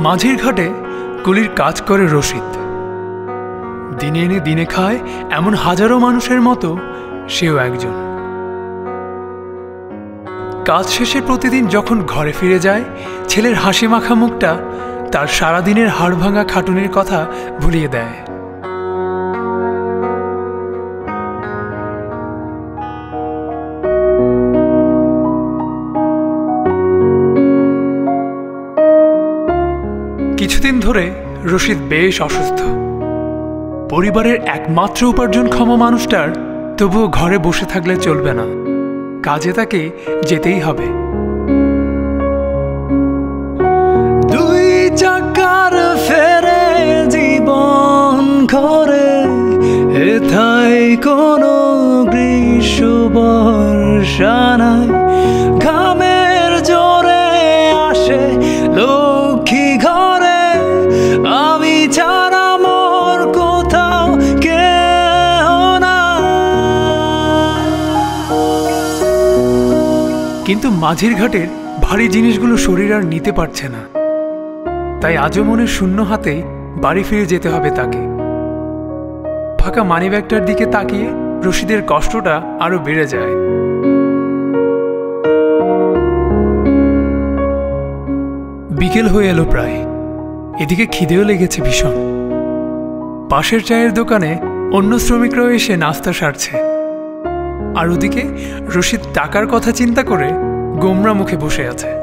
মাঝির ঘাটে কুলির কাজ করে রশিদ। দিনে এনে দিনে খায় এমন হাজারো মানুষের মতো সেও একজন। কাজ শেষে প্রতিদিন যখন ঘরে ফিরে যায়, ছেলের হাসি মাখা মুখটা তার সারাদিনের হাড় ভাঙা খাটুনির কথা ভুলিয়ে দেয়। কিছুদিন ধরে রশিদ বেশ অসুস্থ। পরিবারের একমাত্র উপার্জনক্ষম মানুষটার তবুও ঘরে বসে থাকলে চলবে না। কাজে তাকে যেতেই হবে। দুই ফেরে জীবন কোনো গ্রীষ্ম বর্ষা নাই। কিন্তু মাঝের ঘাটের ভারী জিনিসগুলো শরীর আর নিতে পারছে না। তাই আজও মনে শূন্য হাতে বাড়ি ফিরে যেতে হবে তাকে। ফাঁকা মানিব্যাগটার দিকে তাকিয়ে রশিদের কষ্টটা আরও বেড়ে যায়। বিকেল হয়ে এলো প্রায়। এদিকে খিদেও লেগেছে ভীষণ। পাশের চায়ের দোকানে অন্য শ্রমিকরাও এসে নাস্তা সারছে। আর ওদিকে রশিদ টাকার কথা চিন্তা করে গোমরা মুখে বসে আছে।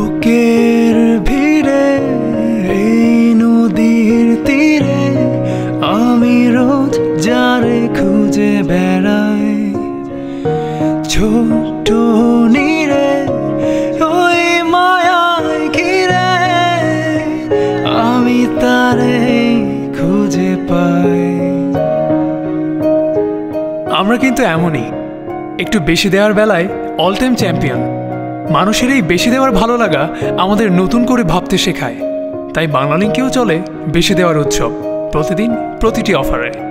লোকের ভিড়ে, এই নদীর তীরে আমি রোজ যারে খুঁজে বেড়াই। ছোট্ট নীরে, ওই মায়ায় ঘিরে আমি তারে খুঁজে পাই। আমরা কিন্তু এমনই। একটু বেশি দেওয়ার বেলায় অল টাইম চ্যাম্পিয়ন মানুষের এই বেশি দেওয়ার ভালো লাগা আমাদের নতুন করে ভাবতে শেখায়। তাই বাংলালিঙ্কেও চলে বেশি দেওয়ার উৎসব প্রতিদিন প্রতিটি অফারে।